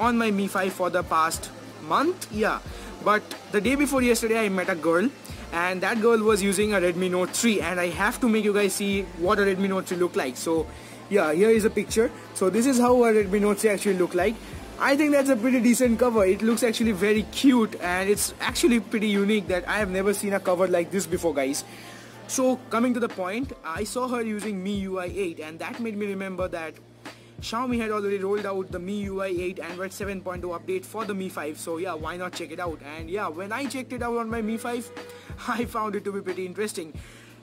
On my Mi 5 for the past month, yeah. But the day before yesterday I met a girl and that girl was using a Redmi Note 3 and I have to make you guys see what a Redmi Note 3 look like. So yeah, here is a picture. So this is how a Redmi Note 3 actually look like. I think that's a pretty decent cover. It looks actually very cute and it's actually pretty unique that I have never seen a cover like this before guys. So coming to the point, I saw her using MIUI 8 and that made me remember that Xiaomi had already rolled out the MIUI 8 Android 7.0 update for the Mi 5 so yeah why not check it out? And yeah when I checked it out on my Mi 5 I found it to be pretty interesting.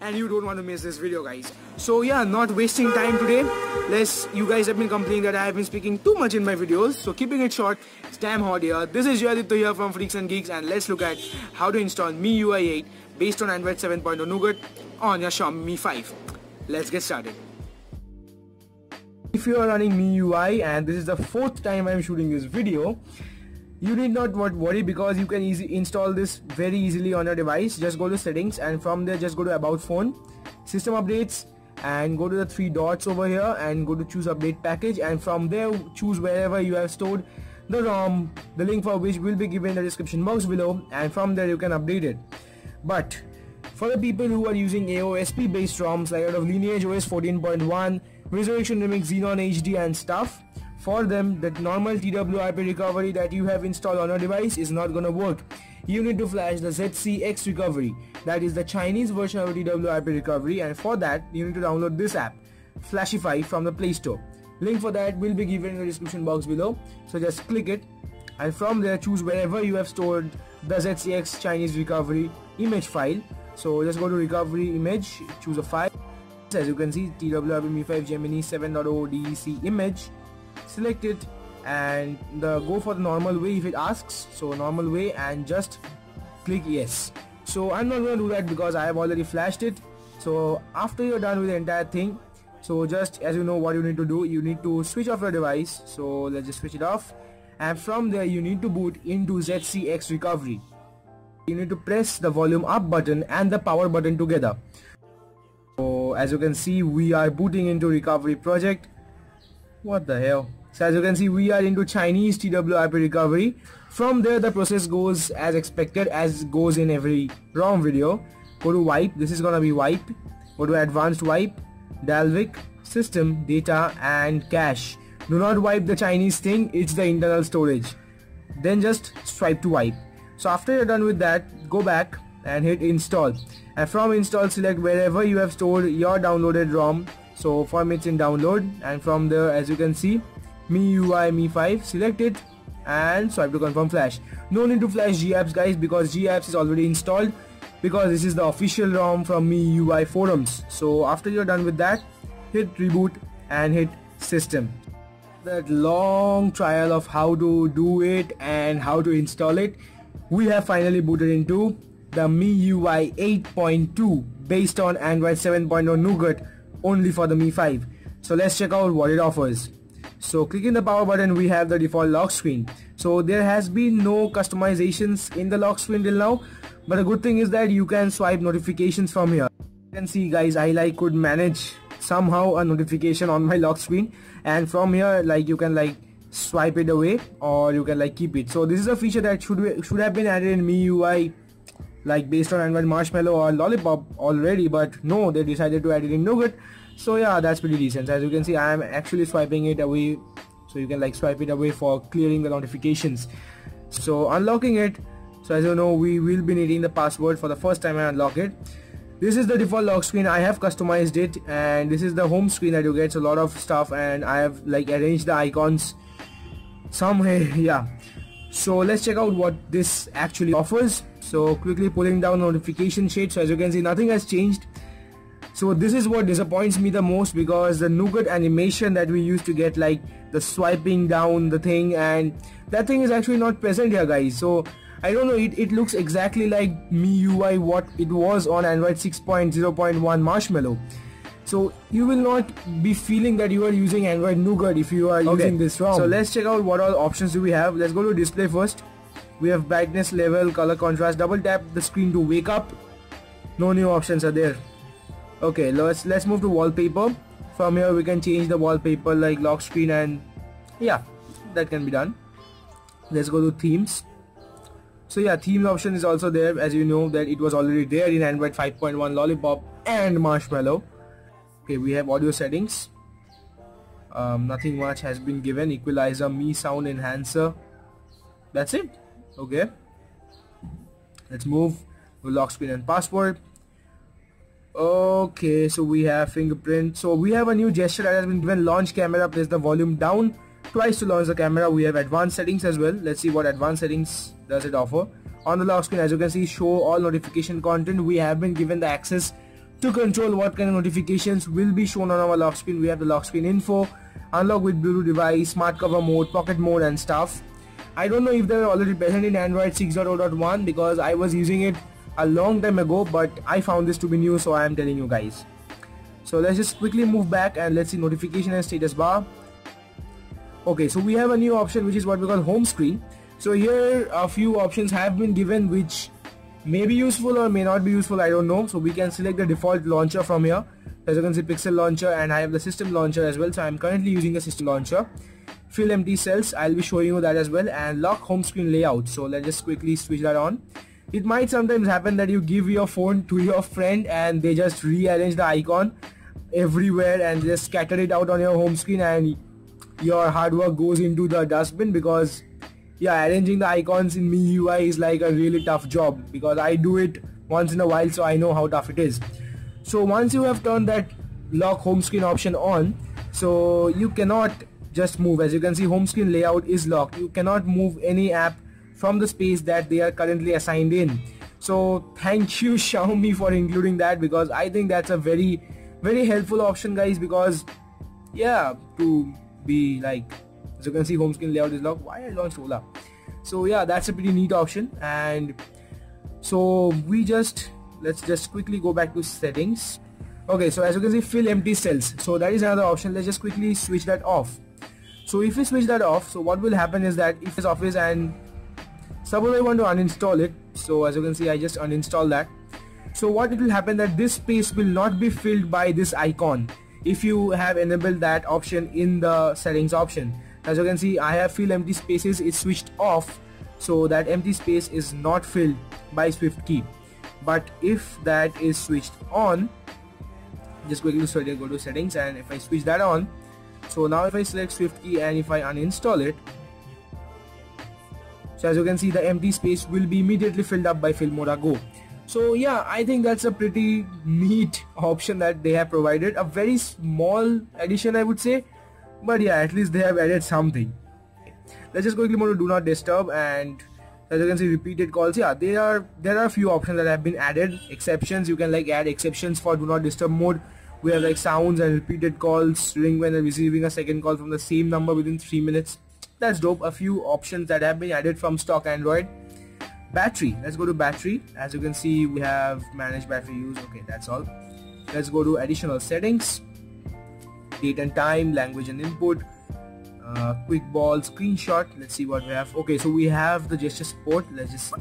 And you don't want to miss this video guys. So yeah not wasting time today. Let's you guys have been complaining that I have been speaking too much in my videos so keeping it short it's damn hot here. This is Jayaditya here from Freaks and Geeks and let's look at how to install MIUI 8 based on Android 7.0 Nougat on your Xiaomi Mi 5 let's get started if you are running MIUI and this is the fourth time I'm shooting this video you need not worry because you can easily install this very easily on your device. Just go to settings and from there just go to about phone system updates and go to the three dots over here and go to choose update package. And from there choose wherever you have stored the ROM the link for which will be given in the description box below. And from there you can update it. But for the people who are using AOSP based ROMs like out of Lineage OS 14.1 Resurrection Remix, Xenon HD and stuff. For them, the normal TWRP recovery that you have installed on your device is not gonna work. You need to flash the ZCX recovery. That is the Chinese version of TWRP recovery and for that, you need to download this app, Flashify from the Play Store. Link for that will be given in the description box below. So just click it and from there choose wherever you have stored the ZCX Chinese recovery image file. So just go to recovery image, choose a file. As you can see TWRP5 Gemini 7.0 DEC image. Select it and the go for the normal way if it asks. So normal way and just click yes. So I'm not going to do that because I have already flashed it. So after you're done with the entire thing so just as you know what you need to do you need to switch off your device. So let's just switch it off. And from there you need to boot into ZCX recovery you need to press the volume up button and the power button together. So as you can see we are booting into recovery project. What the hell? So as you can see we are into Chinese TWRP recovery. From there the process goes as expected as goes in every ROM video. Go to wipe. This is gonna be wipe. Go to advanced wipe Dalvik system data and cache. Do not wipe the Chinese thing. It's the internal storage. Then just swipe to wipe so after you're done with that go back and hit install. And from install select wherever you have stored your downloaded ROM. So from it's in download and from there as you can see MIUI Mi 5 select it and swipe to confirm flash. No need to flash GApps guys because GApps is already installed because this is the official ROM from MIUI forums. So after you're done with that hit reboot and hit system. That long trial of how to do it and how to install it we have finally booted into the MIUI 8.2 based on Android 7.0 Nougat only for the Mi 5. So let's check out what it offers. So clicking the power button we have the default lock screen. So there has been no customizations in the lock screen till now but the good thing is that you can swipe notifications from here. You can see guys I like could manage somehow a notification on my lock screen and from here like you can like swipe it away or you can like keep it. So this is a feature that should be should have been added in MIUI like based on Android Marshmallow or Lollipop already but no they decided to add it in Nougat. So yeah that's pretty decent as you can see I am actually swiping it away. So you can like swipe it away for clearing the notifications. So unlocking it. So as you know we will be needing the password for the first time I unlock it. This is the default lock screen. I have customized it and this is the home screen that you get. So a lot of stuff and I have like arranged the icons some way yeah. So let's check out what this actually offers. So quickly pulling down notification shade so as you can see nothing has changed. So this is what disappoints me the most because the nougat animation that we used to get like the swiping down the thing and that thing is actually not present here guys. So I don't know it, it looks exactly like MIUI what it was on Android 6.0.1 Marshmallow so you will not be feeling that you are using Android Nougat if you are okay. using this ROM. So let's check out what all options do we have. Let's go to display first. We have brightness level, color contrast. Double tap the screen to wake up. No new options are there. Okay, let's let's move to wallpaper. From here we can change the wallpaper like lock screen and yeah, that can be done let's go to themes so yeah themes option is also there as you know that it was already there in android 5.1 lollipop and marshmallow okay we have audio settings. Um, nothing much has been given. Equalizer Mi sound enhancer. That's it. Okay. Let's move. To lock screen and password. Okay so we have fingerprint. So we have a new gesture that has been given. Launch camera press the volume down. Twice to launch the camera we have advanced settings as well. Let's see what advanced settings does it offer. On the lock screen as you can see show all notification content. We have been given the access to control what kind of notifications will be shown on our lock screen we have the lock screen info unlock with bluetooth device smart cover mode pocket mode and stuff i don't know if they're already present in android 6.0.1 because i was using it a long time ago but I found this to be new so I am telling you guys. So let's just quickly move back and let's see notification and status bar. Okay so we have a new option which is what we call home screen. So here a few options have been given which may be useful or may not be useful I don't know. So we can select the default launcher from here. As you can see pixel launcher and I have the system launcher as well so I'm currently using the system launcher. Fill empty cells I'll be showing you that as well and lock home screen layout. So let's just quickly switch that on it might sometimes happen that you give your phone to your friend and they just rearrange the icon everywhere and just scatter it out on your home screen and your hard work goes into the dustbin because yeah arranging the icons in MIUI is like a really tough job because I do it once in a while so I know how tough it is. So once you have turned that lock home screen option on so you cannot just move. As you can see home screen layout is locked. You cannot move any app from the space that they are currently assigned in. So thank you Xiaomi for including that because I think that's a very very helpful option guys because yeah to be like as you can see home screen layout is locked. Why I launched Ola? So yeah that's a pretty neat option. And so we just let's just quickly go back to settings. Okay so as you can see fill empty cells. So that is another option. Let's just quickly switch that off. So if we switch that off so what will happen is that if it's office and suppose I want to uninstall it so as you can see I just uninstall that. So what it will happen that this space will not be filled by this icon if you have enabled that option in the settings option as you can see I have fill empty spaces it's switched off so that empty space is not filled by SwiftKey but if that is switched on just quickly so go to settings and if I switch that on so now if I select SwiftKey and if I uninstall it so as you can see the empty space will be immediately filled up by FilmoraGo. So yeah, I think that's a pretty neat option that they have provided. A very small addition I would say, but yeah, at least they have added something. Let's just quickly move to do not disturb and as you can see repeated calls. Yeah there are there are a few options that have been added. Exceptions you can like add exceptions for do not disturb mode. We have like sounds and repeated calls ring when receiving a second call from the same number within 3 minutes. That's dope. A few options that have been added from stock android. Battery. Let's go to battery. As you can see we have managed battery use. Okay that's all. Let's go to additional settings date and time language and input uh, quick ball screenshot. Let's see what we have. Okay so we have the gesture support. Let's just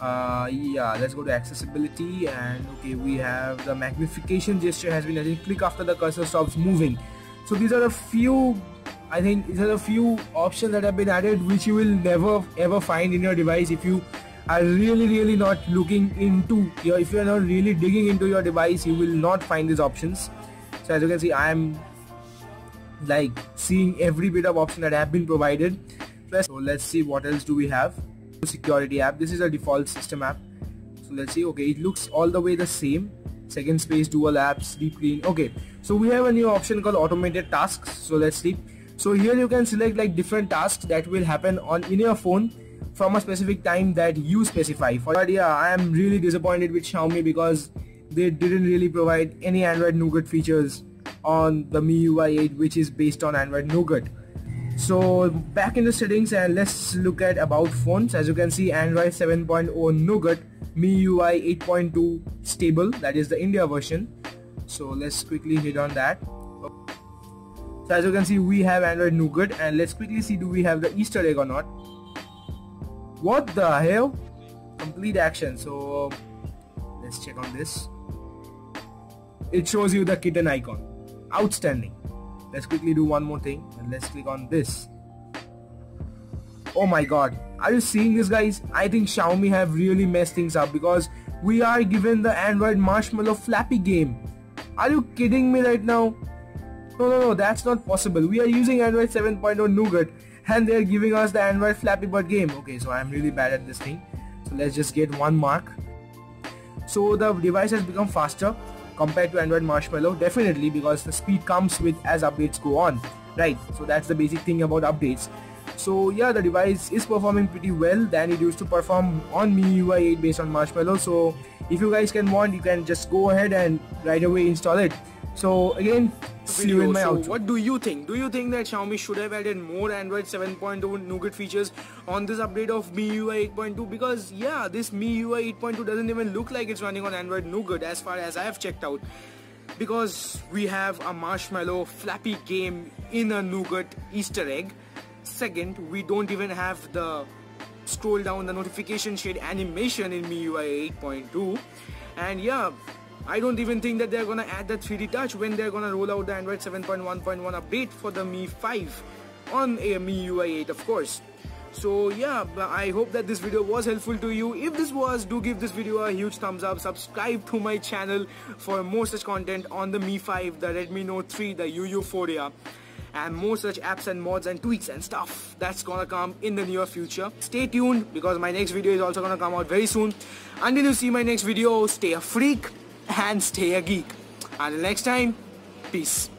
uh, yeah let's go to accessibility. And okay we have the magnification gesture has been added. Click after the cursor stops moving. So these are a few I think these are a few options that have been added which you will never ever find in your device if you are really really not looking into your if you are not really digging into your device you will not find these options so as you can see I am like seeing every bit of option that have been provided. So let's see what else do we have. Security app. This is a default system app. So let's see. Okay it looks all the way the same. Second space dual apps deep clean. Okay so we have a new option called automated tasks. So let's see. So here you can select like different tasks that will happen on in your phone from a specific time that you specify. For but yeah i am really disappointed with xiaomi because they didn't really provide any android nougat features on the miui 8 which is based on android nougat so back in the settings and let's look at about phones as you can see android 7.0 nougat miui 8.2 stable that is the india version so let's quickly hit on that so as you can see we have Android Nougat and let's quickly see do we have the Easter egg or not. What the hell? Complete action. So let's check on this. It shows you the kitten icon. Outstanding. let's quickly do one more thing and let's click on this. Oh my god. Are you seeing this guys? I think xiaomi have really messed things up because we are given the android marshmallow flappy game. Are you kidding me right now? No no no. That's not possible. We are using android 7.0 nougat and they're giving us the android flappy bird game. Okay so i'm really bad at this thing. So let's just get one mark. So the device has become faster compared to android marshmallow definitely because the speed comes with as updates go on right? So that's the basic thing about updates. So yeah the device is performing pretty well. Than it used to perform on MIUI 8 based on Marshmallow. So if you guys can want you can just go ahead and right away install it so again see you in my so outro. What do you think? Do you think that Xiaomi should have added more Android 7.0 Nougat features on this update of MIUI 8.2? Because yeah, this MIUI 8.2 doesn't even look like it's running on Android Nougat as far as I have checked out. Because we have a Marshmallow Flappy game in a Nougat Easter egg Second, we don't even have the scroll down the notification shade animation in MIUI 8.2 and yeah I don't even think that they're gonna add the 3D touch when they're gonna roll out the Android 7.1.1 update for the Mi 5 on a MIUI 8 of course so yeah I hope that this video was helpful to you if this was do give this video a huge thumbs up subscribe to my channel for more such content on the Mi 5 the Redmi Note 3 the UU4 and more such apps and mods and tweaks and stuff that's gonna come in the near future. Stay tuned because my next video is also gonna come out very soon. Until you see my next video, stay a freak and stay a geek. Until next time, peace.